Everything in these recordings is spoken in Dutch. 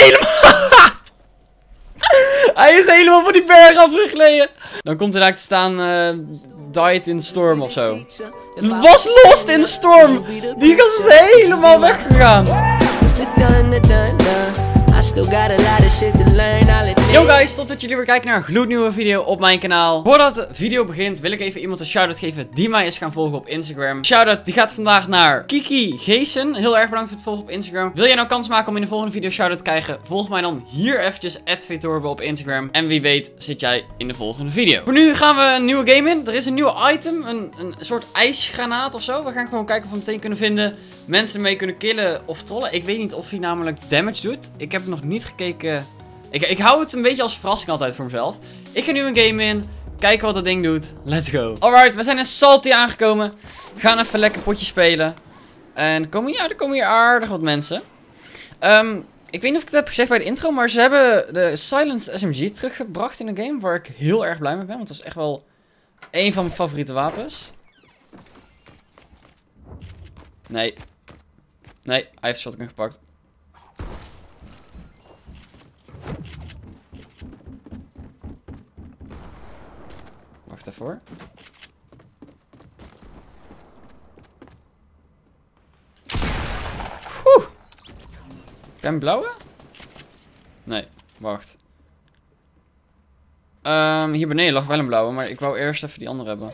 helemaal... Hij is helemaal van die berg afgegleden. Dan komt er te staan... eh died in the storm of zo. Was lost in the storm. Die gast is helemaal weggegaan. Yo guys, tot dat jullie weer kijken naar een gloednieuwe video op mijn kanaal. Voordat de video begint wil ik even iemand een shout-out geven die mij is gaan volgen op Instagram. Shout-out die gaat vandaag naar Kiki Geesen. Heel erg bedankt voor het volgen op Instagram. Wil jij nou kans maken om in de volgende video shout-out te krijgen? Volg mij dan hier eventjes, @vetorbe op Instagram. En wie weet zit jij in de volgende video. Voor nu gaan we een nieuwe game in. Er is een nieuwe item, een, een soort ijsgranaat of zo. We gaan gewoon kijken of we hem meteen kunnen vinden. Mensen ermee kunnen killen of trollen. Ik weet niet of hij namelijk damage doet. Ik heb nog niet gekeken... Ik, ik hou het een beetje als verrassing altijd voor mezelf. Ik ga nu een game in. Kijken wat dat ding doet. Let's go. Alright, we zijn in Salty aangekomen. We gaan even lekker potje spelen. En er komen, ja, er komen hier aardig wat mensen. Ehm, ik weet niet of ik het heb gezegd bij de intro, maar ze hebben de Silenced SMG teruggebracht in de game. Waar ik heel erg blij mee ben, want dat is echt wel een van mijn favoriete wapens. Nee. Nee, hij heeft shotgun gepakt. Hoor. Oeh. Ben blauwe? Nee, wacht. Ehm, hier beneden lag wel een blauwe, maar ik wou eerst even die andere hebben.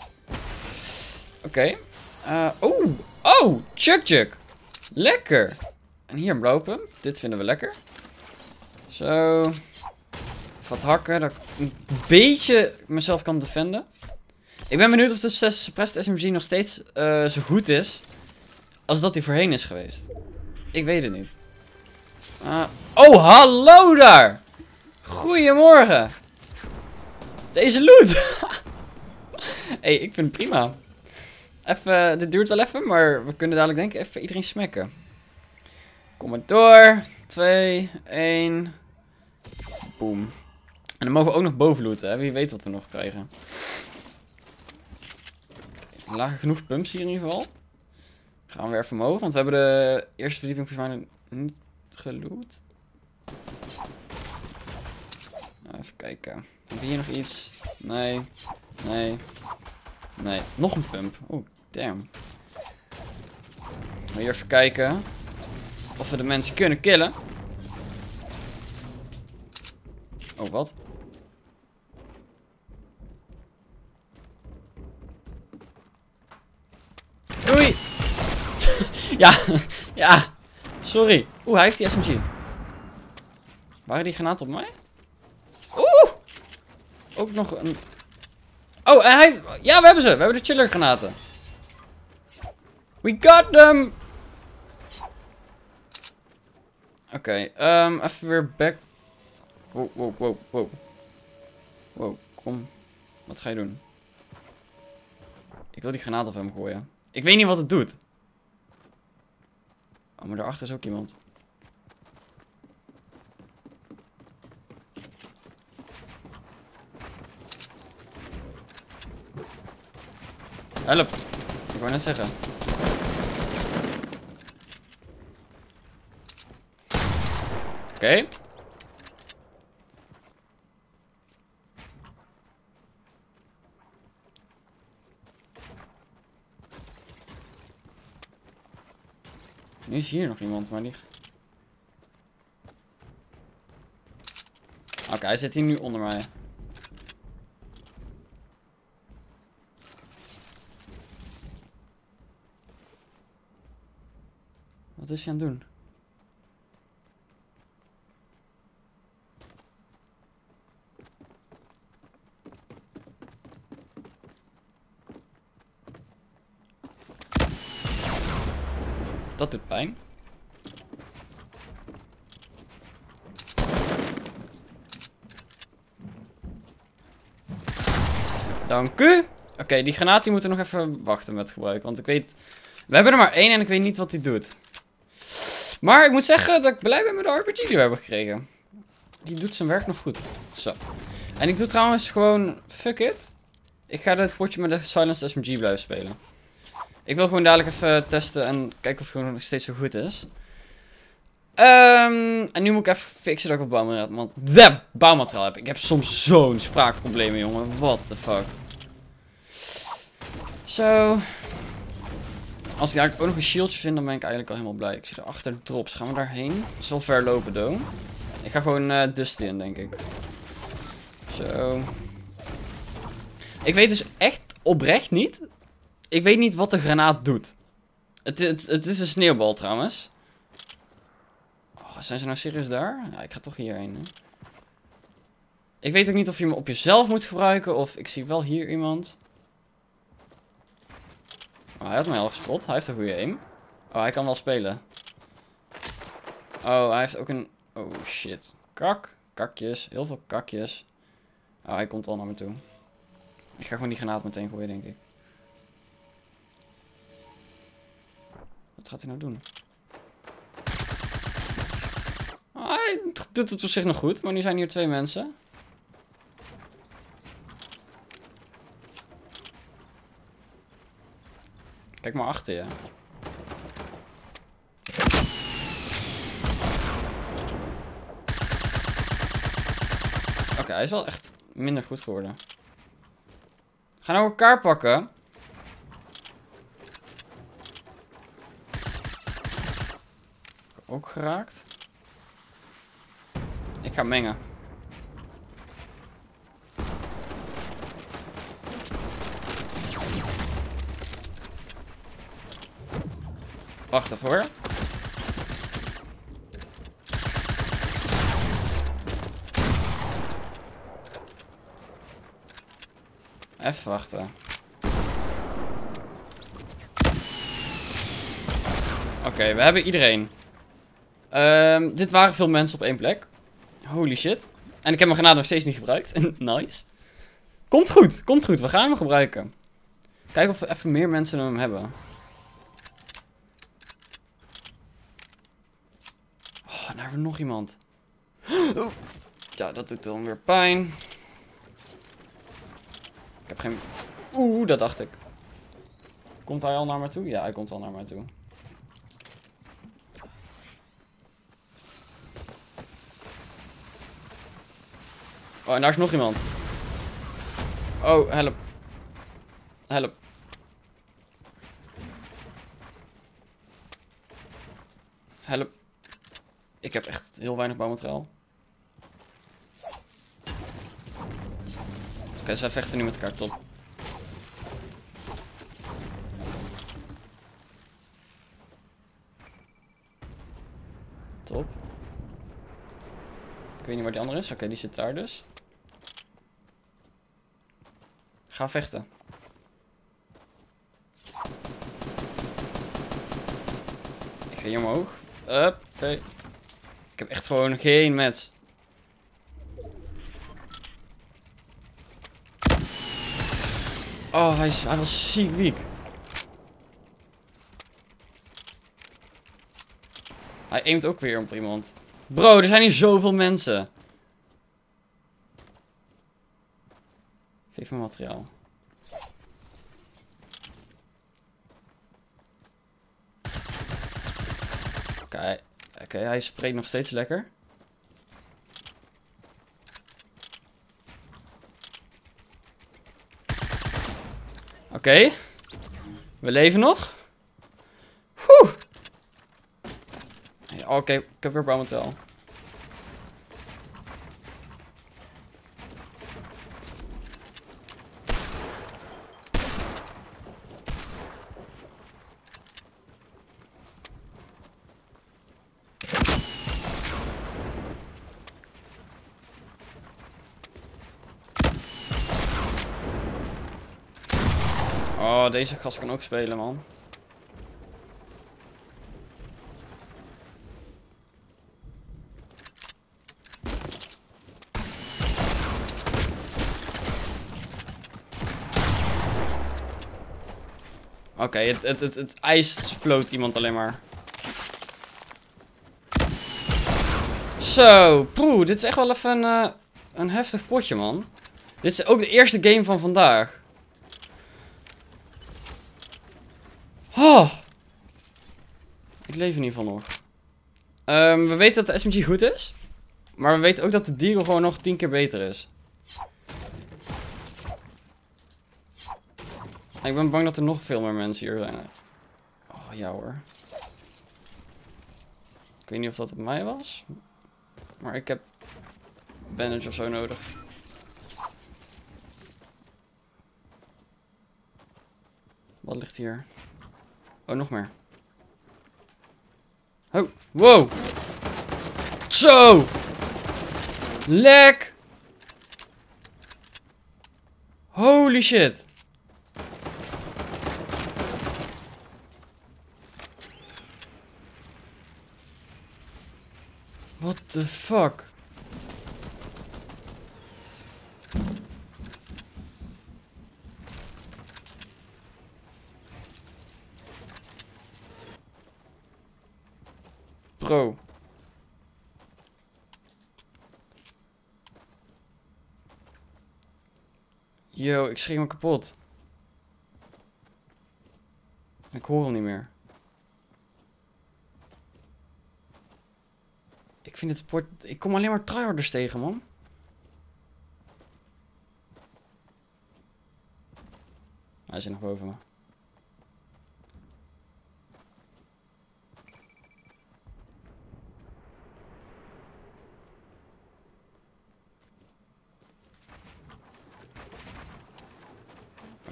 Oké. Eh, Oeh. Oh, Chuck Chuck. Lekker. En hier een blauwe. Dit vinden we lekker. Zo. Wat hakken, dat ik een beetje mezelf kan defenden. Ik ben benieuwd of de Suppressed SMG nog steeds eh, zo goed is als dat hij voorheen is geweest. Ik weet het niet. Ah, oh, hallo daar! Goedemorgen! Deze loot! hey, ik vind het prima. Even, dit duurt wel even, maar we kunnen dadelijk denk ik even iedereen smekken. Kom maar door. 2, 1. Boom. En dan mogen we ook nog boven looten? Wie weet wat we nog krijgen. Lagen genoeg pumps hier in ieder geval. Gaan we weer even omhoog, want we hebben de eerste verdieping volgens mij niet geloot. Nou, even kijken. Heb je hier nog iets? Nee. Nee. Nee. Nog een pump. Oh, damn. Hier even kijken. Of we de mensen kunnen killen. Oh, wat? Ja, ja. Sorry. Oeh, hij heeft die SMG. Waren die granaten op mij? Oeh! Ook nog een... Oh, en hij... Ja, we hebben ze. We hebben de chiller granaten. We got them! Oké, ehm, even weer back. Wow, wow, wow, wow. Wow, kom. Wat ga je doen? Ik wil die granaat op hem gooien. Ik weet niet wat het doet. Oh, maar daarachter is ook iemand. Help. Ik wou net zeggen. Oké. Nu is hier nog iemand, maar die... Oké, hij zit hier nu onder mij. Wat is hij aan het doen? Dat pijn. Dank u. Oké, die granaat die moeten we nog even wachten met gebruiken. Want ik weet... We hebben er maar één en ik weet niet wat die doet. Maar ik moet zeggen dat ik blij ben met de RPG die we hebben gekregen. Die doet zijn werk nog goed. Zo. En ik doe trouwens gewoon... Fuck it. Ik ga dit potje met de Silenced SMG blijven spelen. Ik wil gewoon dadelijk even testen en kijken of het gewoon nog steeds zo goed is. Ehm, en nu moet ik even fixen dat ik wat bouwmateriaal, want de bouwmateriaal heb. Ik heb soms zo'n spraakproblemen, jongen. What the fuck. Zo. Als ik eigenlijk ook nog een shieldje vind, dan ben ik eigenlijk al helemaal blij. Ik zie er achter de drops. Gaan we daarheen? Het is wel ver lopen, do. Ik ga gewoon uh, Dusty in, denk ik. Zo. Ik weet dus echt oprecht niet. Ik weet niet wat de granaat doet. Het, het, is een sneeuwbal trouwens. Oh, zijn ze nou serieus daar? Ja, ik ga toch hierheen. Hè? Ik weet ook niet of je hem op jezelf moet gebruiken. Of ik zie wel hier iemand. Oh, hij had mij al gespot. Hij heeft een goede aim. Oh, hij kan wel spelen. Oh, hij heeft ook een... Oh, shit. Kak. Kakjes. Heel veel kakjes. Oh, hij komt al naar me toe. Ik ga gewoon die granaat meteen gooien, denk ik. Wat gaat hij nou doen? Oh, hij doet het op zich nog goed, maar nu zijn hier twee mensen. Kijk maar achter je. Oké, hij is wel echt minder goed geworden. Ga nou elkaar pakken. Ook geraakt. Ik ga mengen. Wacht even hoor. Even wachten. Oké, we hebben iedereen. Um, dit waren veel mensen op één plek. Holy shit. En ik heb mijn granaat nog steeds niet gebruikt. nice. Komt goed, komt goed. We gaan hem gebruiken. Kijken of we even meer mensen hem hebben. Oh, daar hebben we nog iemand. Ja, dat doet dan weer pijn. Ik heb geen... Oeh, dat dacht ik. Komt hij al naar me toe? Ja, hij komt al naar mij toe. Oh, en daar is nog iemand. Oh, help. Help. Help. Ik heb echt heel weinig bouwmateriaal. Oké, okay, zij vechten nu met elkaar, top. Top. Ik weet niet waar die andere is. Oké, die zit daar dus. Ga vechten. Ik ga hier omhoog. Up. Oké. Ik heb echt gewoon geen match. Oh, hij, is, hij was ziek weak. Hij aimt ook weer op iemand. Bro, er zijn hier zoveel mensen. Geef me materiaal. Oké, oké, hij spreekt nog steeds lekker. Oké. We leven nog. Oké, ik heb weer bouwmateriaal. Deze gast kan ook spelen, man. Oké, het, het, het, het ijs sploot iemand alleen maar. Zo, poeh, dit is echt wel even uh, een heftig potje, man. Dit is ook de eerste game van vandaag. Oh. Ik leef in ieder geval nog. Ehm, we weten dat de SMG goed is. Maar we weten ook dat de Deagle gewoon nog tien keer beter is. Ik ben bang dat er nog veel meer mensen hier zijn. Oh, ja hoor. Ik weet niet of dat op mij was. Maar ik heb bandage of zo nodig. Wat ligt hier? Oh, nog meer. Oh, wow. Zo. Lek. Holy shit. What the fuck? Bro. Yo, ik schrik me kapot. Ik hoor hem niet meer. Ik vind het sport... Ik kom alleen maar tryharders tegen, man. Hij zit nog boven me.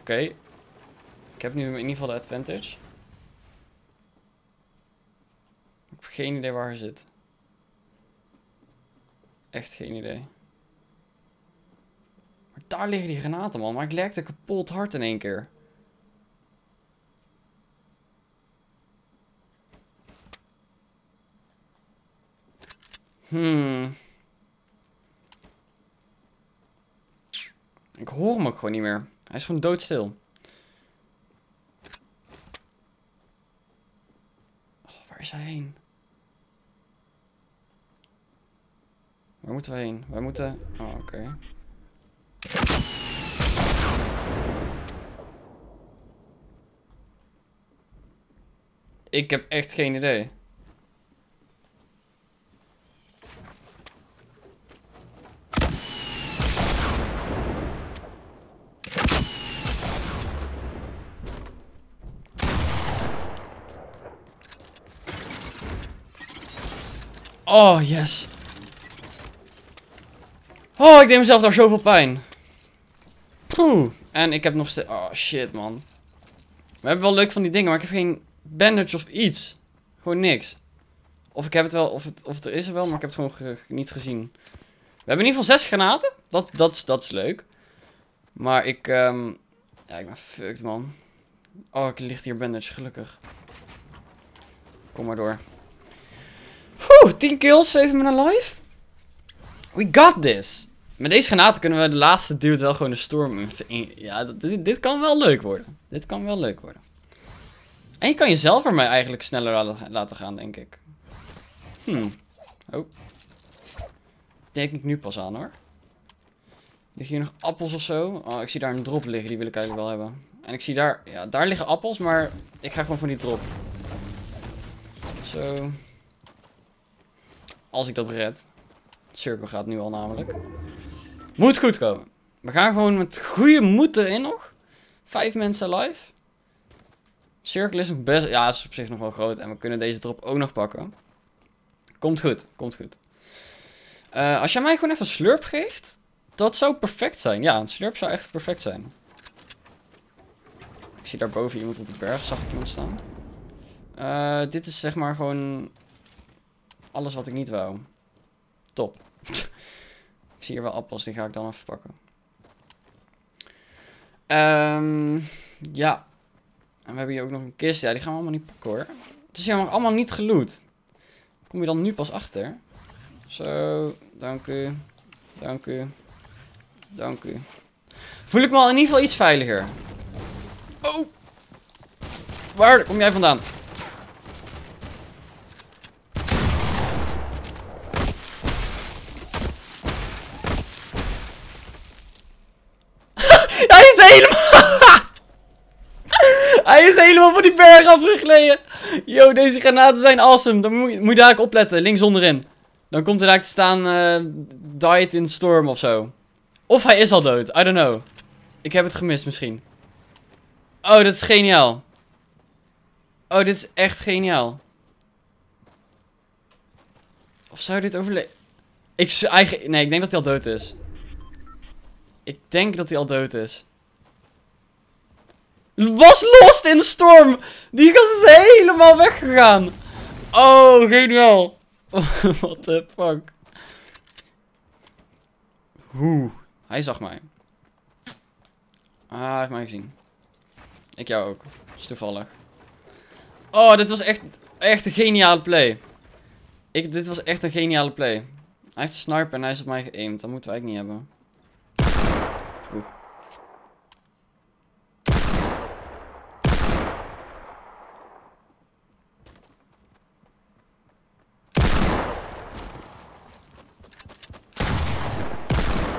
Oké. Ik heb nu in ieder geval de advantage. Ik heb geen idee waar hij zit. Echt geen idee. Maar daar liggen die granaten, man. Maar ik lekte kapot hard in één keer. Hmm. Ik hoor hem ook gewoon niet meer. Hij is gewoon doodstil. Oh, waar is hij heen? Waar moeten we heen? Wij moeten... Oh, oké. Ik heb echt geen idee. Oh, yes. Oh, ik deed mezelf daar zoveel pijn. Poeh. En ik heb nog steeds... Oh, shit, man. We hebben wel leuk van die dingen, maar ik heb geen bandage of iets. Gewoon niks. Of ik heb het wel, of het, of het er is er wel, maar ik heb het gewoon niet gezien. We hebben in ieder geval zes granaten. Dat, dat, dat is leuk. Maar ik, um, ja, ik ben fucked, man. Oh, ik ligt hier bandage, gelukkig. Kom maar door. Oeh, 10 kills, 7 minuten live. We got this. Met deze granaten kunnen we de laatste dude wel gewoon de storm in. Ja, dit, dit, kan wel leuk worden. Dit kan wel leuk worden. En je kan jezelf ermee eigenlijk sneller laten gaan, denk ik. Hmm. Oh. Denk ik nu pas aan, hoor. Liggen hier nog appels of zo? Oh, ik zie daar een drop liggen. Die wil ik eigenlijk wel hebben. En ik zie daar... Ja, daar liggen appels, maar ik ga gewoon van die drop. Zo. Als ik dat red. Cirkel gaat nu al namelijk. Moet goed komen. We gaan gewoon met goede moed erin nog. Vijf mensen live. Cirkel is nog best... Ja, is op zich nog wel groot. En we kunnen deze drop ook nog pakken. Komt goed. Komt goed. Uh, als jij mij gewoon even slurp geeft... Dat zou perfect zijn. Ja, een slurp zou echt perfect zijn. Ik zie daarboven iemand op de berg. Zag ik iemand staan. Uh, dit is zeg maar gewoon... Alles wat ik niet wou. Top. ik zie hier wel appels, die ga ik dan even pakken. Um, ja. En we hebben hier ook nog een kist. Ja, die gaan we allemaal niet pakken hoor. Het is helemaal allemaal niet geloot. Kom je dan nu pas achter? Zo, dank u. Dank u. Dank u. Voel ik me al in ieder geval iets veiliger. Oh! Waar kom jij vandaan? Hij is helemaal van die berg afgegleden. Yo, deze granaten zijn awesome. Dan moet je, moet je daar opletten. Links onderin. Dan komt er daar te staan... eh died in storm of zo. Of hij is al dood. I don't know. Ik heb het gemist misschien. Oh, dat is geniaal. Oh, dit is echt geniaal. Of zou dit overleven? Ik z- eigen... Nee, ik denk dat hij al dood is. Ik denk dat hij al dood is. Was lost in de storm! Die gast is helemaal weggegaan! Oh, geniaal! What the fuck? Hoe? Hij zag mij. Ah, hij heeft mij gezien. Ik jou ook. Is toevallig. Oh, dit was echt, echt een geniale play. Ik, dit was echt een geniale play. Hij heeft een sniper en hij is op mij geaimed. Dat moeten wij niet hebben. Oeh.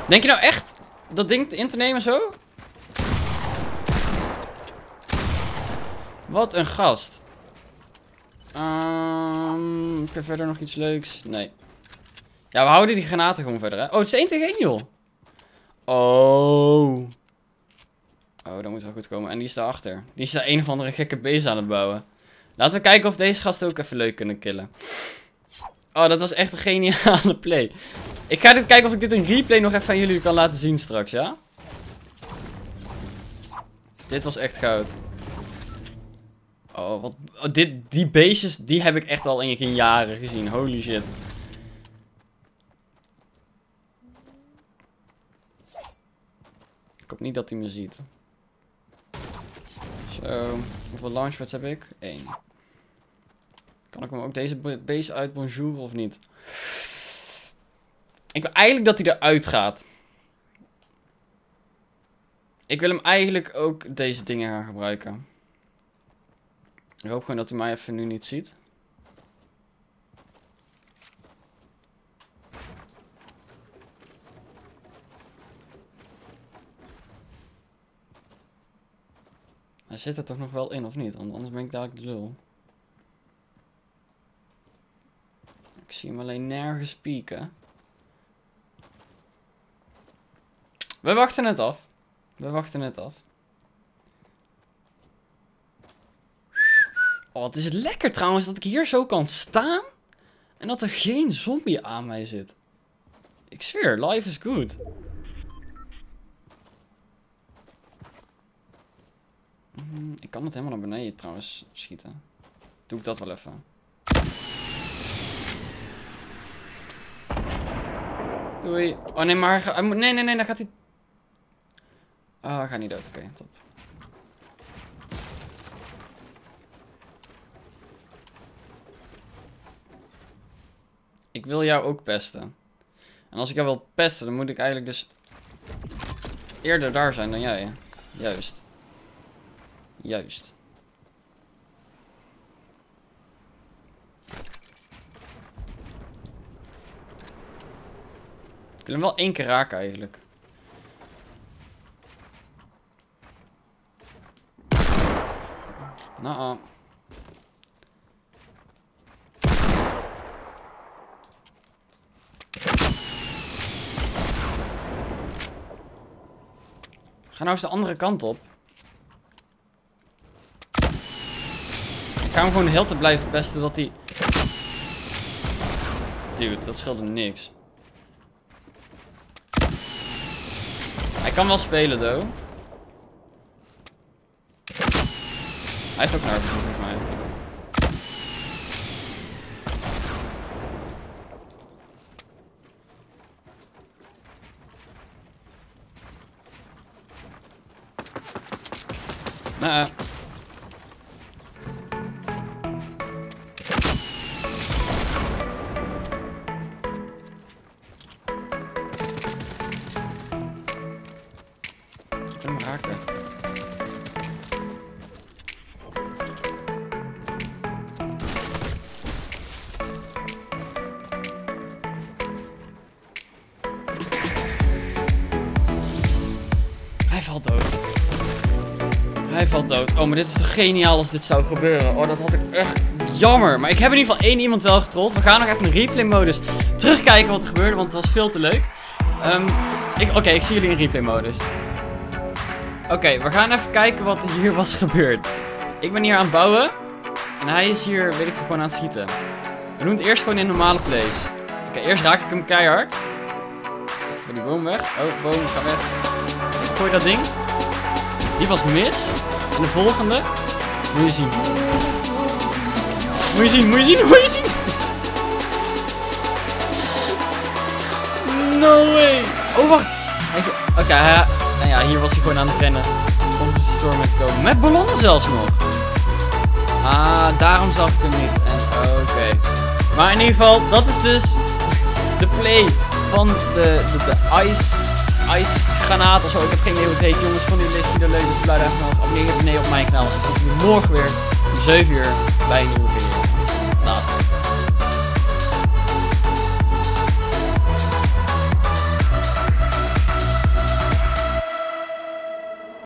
Denk je nou echt dat ding in te nemen zo? Wat een gast. Ik heb verder nog iets leuks? Nee. Ja, we houden die granaten gewoon verder, hè? Oh, het is 1 tegen 1, joh. Oh. Oh, dat moet wel goed komen. En die is daarachter. Die is daar een of andere gekke base aan het bouwen. Laten we kijken of deze gasten ook even leuk kunnen killen. Oh, dat was echt een geniale play. Ik ga dit kijken of ik dit in replay nog even aan jullie kan laten zien straks, ja? Dit was echt goud. Oh, wat... oh, dit, die beestjes, die heb ik echt al in geen jaren gezien. Holy shit. Ik hoop niet dat hij me ziet. Zo, hoeveel launchpads heb ik? Eén. Kan ik hem ook deze beest uit bonjour of niet? Ik wil eigenlijk dat hij eruit gaat. Ik wil hem eigenlijk ook deze dingen gaan gebruiken. Ik hoop gewoon dat hij mij even nu niet ziet. Hij zit er toch nog wel in, of niet? Want anders ben ik dadelijk de lul. Ik zie hem alleen nergens pieken. We wachten het af. We wachten het af. Oh, wat is het lekker trouwens dat ik hier zo kan staan. En dat er geen zombie aan mij zit. Ik zweer, life is good. Mm, Ik kan het helemaal naar beneden trouwens schieten. Doe ik dat wel even. Doei. Oh nee, maar. Nee, nee, nee, dan gaat hij... Oh, hij gaat niet dood. Oké, top. Ik wil jou ook pesten. En als ik jou wil pesten, dan moet ik eigenlijk dus... Eerder daar zijn dan jij. Juist. Juist. Ik wil hem wel één keer raken eigenlijk. Nou. Ga nou eens de andere kant op. Ik ga hem gewoon heel te blijven pesten dat hij... Dude, dat scheelde niks. Hij kan wel spelen, though. Hij heeft ook een RPG volgens valt dood. Hij valt dood. Oh, maar dit is toch geniaal als dit zou gebeuren. Oh, dat had ik echt jammer. Maar ik heb in ieder geval één iemand wel getrold. We gaan nog even in de replay modus terugkijken wat er gebeurde, want het was veel te leuk. Um, Oké, ik zie jullie in replay modus. Oké, we gaan even kijken wat hier was gebeurd. Ik ben hier aan het bouwen. En hij is hier, weet ik veel, gewoon aan het schieten. We doen het eerst gewoon in normale place. Oké, eerst raak ik hem keihard. Even die boom weg. Oh, boom, ga weg. Gooi dat ding. Die was mis. En de volgende. Moet je zien. Moet je zien, moet je zien, moet je zien. No way. Oh, wacht. Oké, nou ja, hier was hij gewoon aan het rennen. Om de storm te komen. Met ballonnen zelfs nog. Ah, daarom zag ik hem niet. En oké. Maar in ieder geval, dat is dus de play van de, de, de ice, ice granaat zo. Ik heb geen idee hoe. Jongens, van die list video leuk. Dus blijf even nog abonneren beneden op mijn kanaal. En dan zie ik jullie morgen weer om 7 uur bij een nieuwe video.